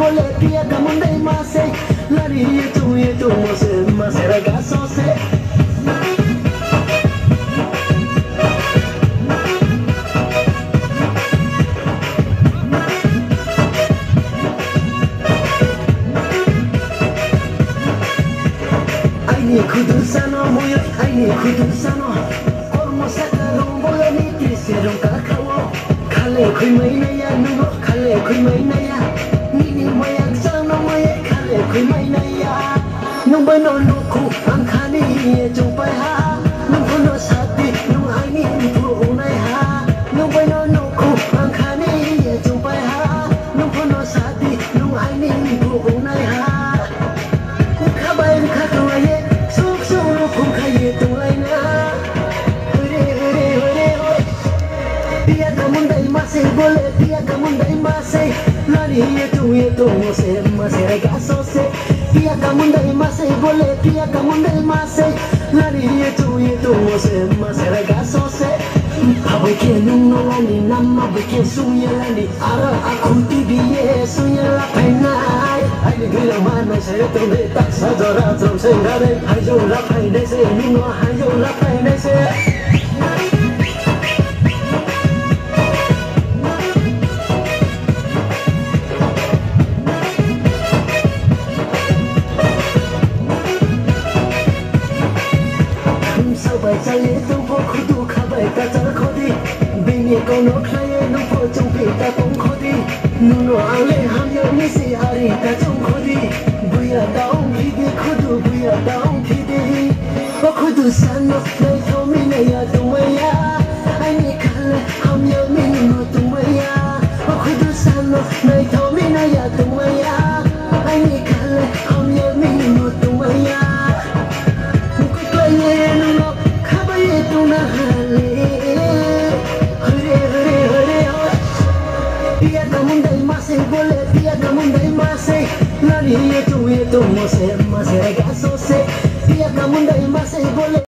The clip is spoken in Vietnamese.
boletia da mandei mase lari tu ye tu mose mase ragazzo se Aynı kudusano muyo aynı kudusano Kormosa da rombo la nitri serum kakao Kale kuymai na ya nuno kale kuymai Kale kui mai na ya Nung ba no no ku Ang kani ye chung pai ha Nung ko no sati Nung ai ni pu unai ha Nung ba no no ku Ang kani chung pai ha Nung ko no sati Nung ai ni pu unai ha Kabayan kakawaye nô khu no kung kaye tulay na Hore hore hore hore Pia kamundai masay bole Pia kamundai masay Lari ye tu ye tu se como un delmase La niña tuya tu mose mase regazo se Abeke nuno lani nama beke suya lani Ara akunti diye suya la pena Aini gila mana se tumbe tak sajora trom sengare Hayo la pene se mino hayo la pene se sao bài cha lễ tôi khu tu khá bài ta cha khó đi bên nhà câu nó khai nó vô trong vị ta cũng khó đi nu nó áo lệ hàm nhớ mi si đi ta trong khó đi bây Iya tuye tumo se masere gaso se Iya kamun dai masih boleh